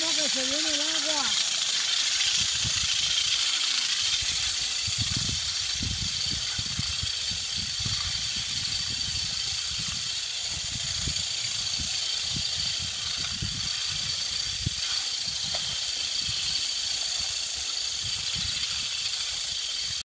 Vamos que se viene el agua.